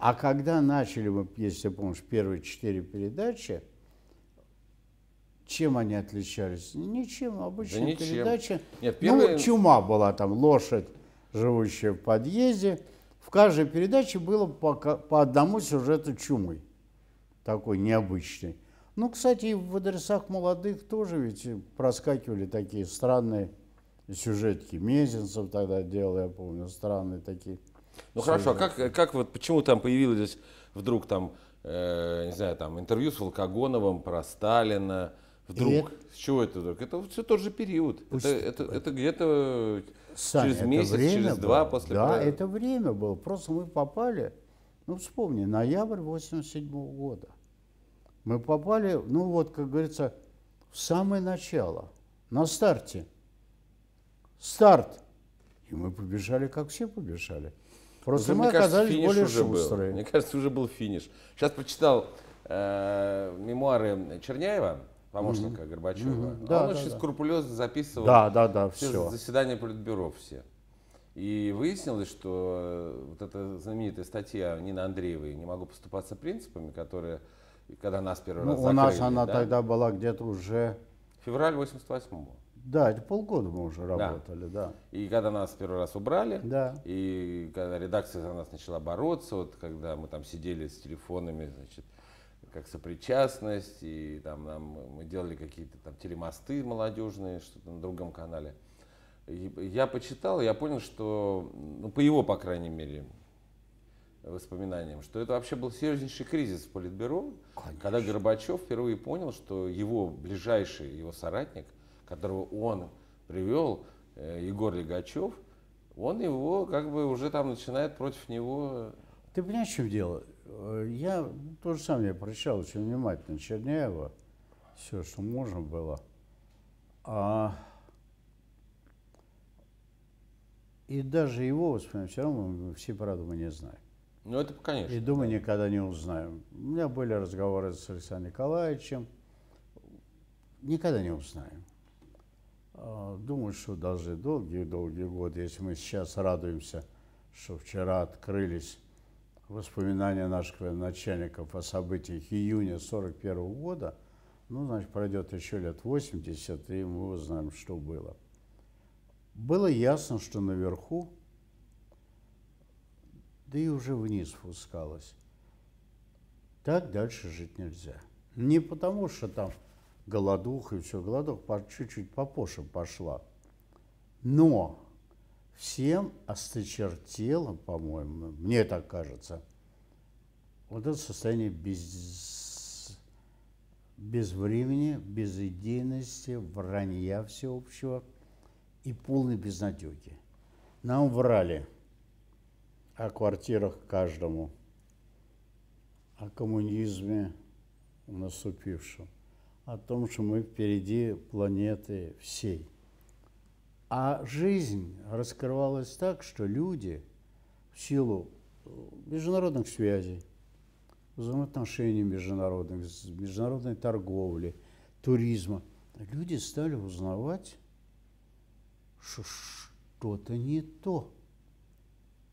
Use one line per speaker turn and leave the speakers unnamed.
А когда начали мы, если помнишь, первые четыре передачи, чем они отличались? Ничем, обычная
Да ничем.
передача.
Нет,
Ну,
первые-
чума была там, лошадь, живущая в подъезде. В каждой передаче было по, по одному сюжету чумы. Такой необычный. Ну, кстати, и в адресах молодых тоже ведь проскакивали такие странные сюжетки. Мезенцев тогда делал, я помню, странные такие.
Ну хорошо, а как, как вот почему там появилось вдруг там, э, не знаю, там интервью с Волкогоновым про Сталина? Вдруг?
это-
С чего это вдруг? Это все тот же период.
Пусть-
это, это, это где-то
Саня,
через
это
месяц,
время
через
было.
два после
Да,
про-
это время было. Просто мы попали, ну вспомни, ноябрь 87 года. Мы попали, ну вот, как говорится, в самое начало, на старте. Старт. И мы побежали, как все побежали. Просто мы
мне кажется,
оказались более
уже был.
шустрые.
Мне кажется, уже был финиш. Сейчас прочитал э, мемуары Черняева, помощника Горбачева.
Да,
Он
да,
очень
да.
скрупулезно записывал
Да, да, да,
все
все.
заседания Политбюро все. И выяснилось, что э, вот эта знаменитая статья Нины Андреевой «Не могу поступаться принципами», которая, когда нас первый
Ну,
раз
у нас
закрыли,
она
да,
тогда была где-то уже,
Февраль 88-го.
Да, это полгода мы уже работали, да.
И когда нас первый раз убрали,
Да.
и когда редакция за нас начала бороться, вот когда мы там сидели с телефонами, значит, как сопричастность, и там нам, мы делали какие-то там телемосты молодежные, что-то на другом канале. И я почитал, я понял, что, ну, по его, по крайней мере, воспоминаниям, что это вообще был серьезнейший кризис в Политбюро, когда Горбачев впервые понял, что его ближайший, его соратник, которого он привел, э, Егор Легачев, он его как бы уже там начинает против него
Ты понимаешь, в чем дело? Э, Я то же самое прочитал очень внимательно Черняева, все, что можно было. А, и даже его воспоминания, все равно мы все правду мы не знаем.
Ну, это, конечно.
И думаю, никогда не узнаем. У меня были разговоры с Александром Николаевичем. Никогда не узнаем. А, Думаю, что даже долгие-долгие годы, если мы сейчас радуемся, что вчера открылись воспоминания наших начальников о событиях июня 41 года, ну, значит, пройдет еще лет 80, и мы узнаем, что было. Было ясно, что наверху да и уже вниз спускалась. Так дальше жить нельзя. Не потому, что там голодуха и все, голодуха по- чуть-чуть попозже пошла. Но всем осточертело, по-моему, мне так кажется, вот это состояние без, без времени, без идейности, вранья всеобщего и полной безнадеги. Нам врали о квартирах каждому, о коммунизме наступившем, о том, что мы впереди планеты всей. А жизнь раскрывалась так, что люди в силу э, международных связей, взаимоотношений международных, международной торговли, туризма, люди стали узнавать, что что-то не то.